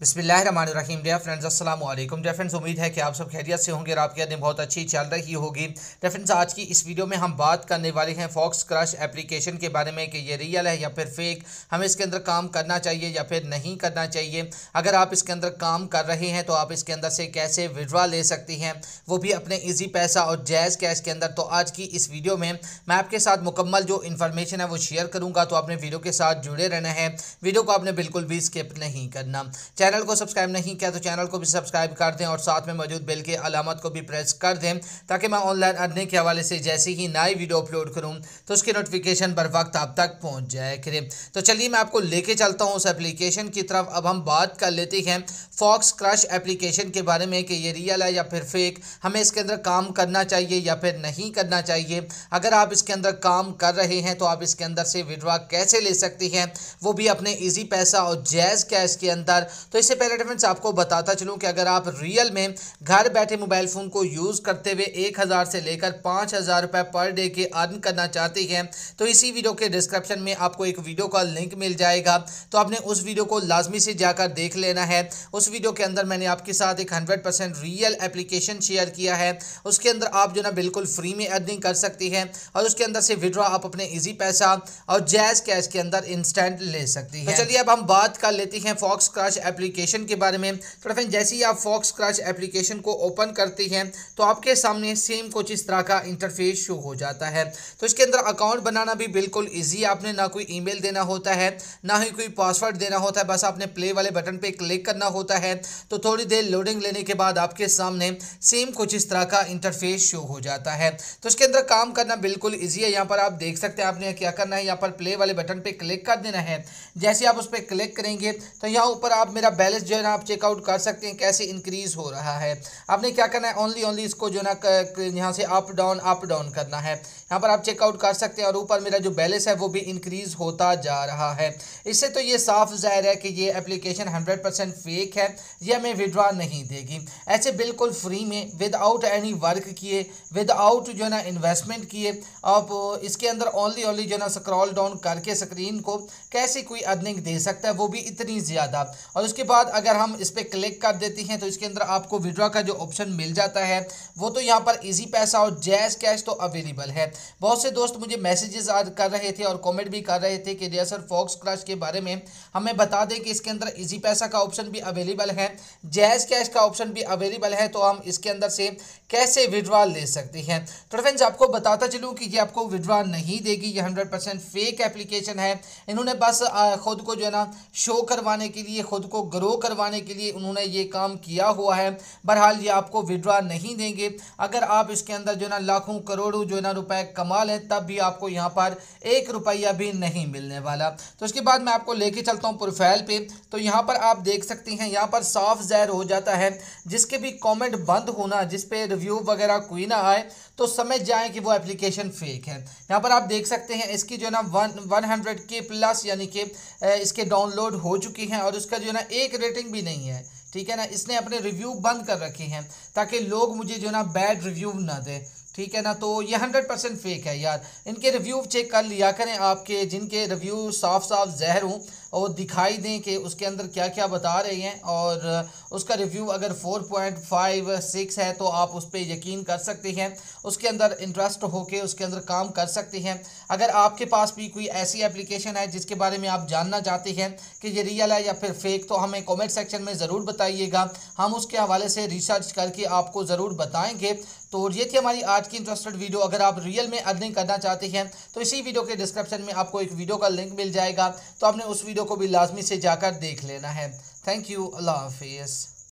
बिस्मिल्लाहिर्रहमानिर्रहीम। Dear friends अस्सलाम वालेकुम फ्रेंड्स उम्मीद है कि आप सब खैरियत से होंगे और आपके दिन बहुत अच्छी चल रही होगी। डियर फ्रेंड्स आज की इस वीडियो में हम बात करने वाले हैं फॉक्स क्रश एप्लीकेशन के बारे में कि ये रियल है या फिर फेक हमें इसके अंदर काम करना चाहिए या फिर नहीं करना चाहिए। अगर आप इसके अंदर काम कर रहे हैं तो आप इसके अंदर से कैसे विड्रा ले सकती हैं? वो भी अपने ईजी पैसा और जैज़ कैश के अंदर। तो आज की इस वीडियो में मैं आपके साथ मुकम्मल जो इन्फॉर्मेशन है वो शेयर करूँगा। तो आपने वीडियो के साथ जुड़े रहना है। वीडियो को आपने बिल्कुल भी स्किप नहीं करना। चैनल को सब्सक्राइब नहीं किया तो चैनल को भी सब्सक्राइब कर दें और साथ में मौजूद बेल के अलामत को भी प्रेस कर दें ताकि मैं ऑनलाइन अर्निंग के हवाले से जैसे ही नई वीडियो अपलोड करूँ तो उसकी नोटिफिकेशन बर वक्त आप तक पहुँच जाए करें। तो चलिए मैं आपको लेके चलता हूँ उस एप्लीकेशन की तरफ़। अब हम बात कर लेते हैं फॉक्स क्रश एप्लीकेशन के बारे में कि ये रियल है या फिर फेक हमें इसके अंदर काम करना चाहिए या फिर नहीं करना चाहिए। अगर आप इसके अंदर काम कर रहे हैं तो आप इसके अंदर से विड्रॉ कैसे ले सकती हैं? वो भी अपने ईजी पैसा और जैज़ कैश के अंदर। तो इससे पहले डिफरेंस आपको बताता चलूँ कि अगर आप रियल में घर बैठे मोबाइल फ़ोन को यूज़ करते हुए एक हज़ार से लेकर पाँच हज़ार रुपये पर डे के अर्न करना चाहते हैं तो इसी वीडियो के डिस्क्रिप्शन में आपको एक वीडियो का लिंक मिल जाएगा। तो आपने उस वीडियो को लाजमी से जाकर देख लेना है। उस वीडियो के अंदर मैंने आपके साथ एक hundred percent real application share किया है। उसके अंदर आप जो ना बिल्कुल फ्री में अर्निंग कर सकती हैं और उसके अंदर से विड्रॉ आप अपने ईजी पैसा और जैज़ कैश के अंदर इंस्टेंट ले सकती तो हैं। तो चलिए अब हम बात कर लेते हैं फॉक्स क्रश एप्लीकेशन के बारे में। तो फ्रेंड जैसे ही आप फॉक्स क्रच एप्लीकेशन को ओपन करते हैं तो आपके सामने सेम कुछ इस तरह का इंटरफेस शो हो जाता है। तो इसके अंदर अकाउंट बनाना भी बिल्कुल ईजी आपने ना कोई ईमेल देना होता है, ना ही कोई पासवर्ड देना होता है, बस आपने प्ले वाले बटन पर क्लिक करना होता है। तो थोड़ी देर लोडिंग लेने के बाद आपके सामने सेम कुछ इस तरह का इंटरफेस शो हो जाता है। तो इसके अंदर काम करना बिल्कुल ईजी है। यहाँ पर आप देख सकते हैं, आपने क्या करना है? यहाँ पर प्ले वाले बटन पर क्लिक कर देना है। जैसे आप उस पर क्लिक करेंगे तो यहाँ ऊपर आप मेरा बैलेंस जो है ना आप चेकआउट कर सकते हैं कैसे इंक्रीज हो रहा है। आपने क्या करना है? ओनली ओनली इसको जो ना यहाँ से अप डाउन अप डाउन करना है। यहाँ पर आप चेकआउट कर सकते हैं और ऊपर मेरा जो बैलेंस है वो भी इंक्रीज होता जा रहा है। इससे तो ये साफ़ ज़ाहिर है कि ये एप्लीकेशन हंड्रेड फेक है। ये हमें विड्रॉ नहीं देगी। ऐसे बिल्कुल फ्री में विदाउट एनी वर्क किए विदाउट जो है ना इन्वेस्टमेंट किए, आप इसके अंदर ओनली ओनली जो ना स्क्रॉल डाउन करके स्क्रीन को कैसे कोई अर्निंग दे सकता है वो भी इतनी ज़्यादा। और उसके बाद अगर हम इस पर क्लिक कर देते हैं तो इसके अंदर आपको विड्रॉ का जो ऑप्शन मिल जाता है, वो तो यहाँ पर इजी पैसा और जैस कैश तो अवेलेबल है। बहुत से दोस्त मुझे मैसेजेस कर रहे थे और कमेंट भी कर रहे थे कि जय सर फॉक्स क्रश के बारे में हमें बता दें कि इसके अंदर इजी पैसा का ऑप्शन भी अवेलेबल है जैज कैश का ऑप्शन भी अवेलेबल है तो हम इसके अंदर से कैसे विड्रॉ ले सकते हैं? तो फ्रेंड्स आपको बताता चलूँ कि ये आपको विड्रॉ नहीं देगी, ये हंड्रेड फेक एप्लीकेशन है। इन्होंने बस खुद को जो है ना शो करवाने के लिए खुद को ग्रो करवाने के लिए उन्होंने ये काम किया हुआ है। बहरहाल ये आपको विड्रा नहीं देंगे। अगर आप इसके अंदर जो ना लाखों करोड़ों जो ना रुपए कमा लें तब भी आपको यहाँ पर एक रुपया भी नहीं मिलने वाला। तो उसके बाद मैं आपको लेके चलता हूँ प्रोफ़ाइल पे। तो यहाँ पर आप देख सकते हैं, यहाँ पर साफ़ जहर हो जाता है। जिसके भी कॉमेंट बंद होना, जिस पे रिव्यू वगैरह कोई ना आए तो समझ जाएँ कि वो एप्लीकेशन फेक है। यहाँ पर आप देख सकते हैं, इसकी जो है ना वन वन हंड्रेड के प्लस यानी कि इसके डाउनलोड हो चुकी हैं और उसका जो है ना एक रेटिंग भी नहीं है, ठीक है ना? इसने अपने रिव्यू बंद कर रखे हैं ताकि लोग मुझे जो ना बैड रिव्यू ना दें, ठीक है ना? तो ये हंड्रेड परसेंट फेक है यार। इनके रिव्यू चेक कर लिया करें आपके, जिनके रिव्यू साफ़ साफ़ जहर हूँ और दिखाई दें कि उसके अंदर क्या क्या बता रहे हैं और उसका रिव्यू अगर फोर पॉइंट फाइव सिक्स है तो आप उस पर यकीन कर सकते हैं। उसके अंदर इंटरेस्ट होके उसके अंदर काम कर सकते हैं। अगर आपके पास भी कोई ऐसी एप्लीकेशन है जिसके बारे में आप जानना चाहते हैं कि ये रियल है या फिर फेक तो हमें कमेंट सेक्शन में ज़रूर बताइएगा। हम उसके हवाले से रिसर्च करके आपको ज़रूर बताएँगे। तो ये थी हमारी आज की इंटरेस्टेड वीडियो अगर आप रियल में अर्निंग करना चाहते हैं तो इसी वीडियो के डिस्क्रिप्शन में आपको एक वीडियो का लिंक मिल जाएगा। तो आपने उस वीडियो को भी लाजमी से जाकर देख लेना है। थैंक यू अल्लाह हाफिज़।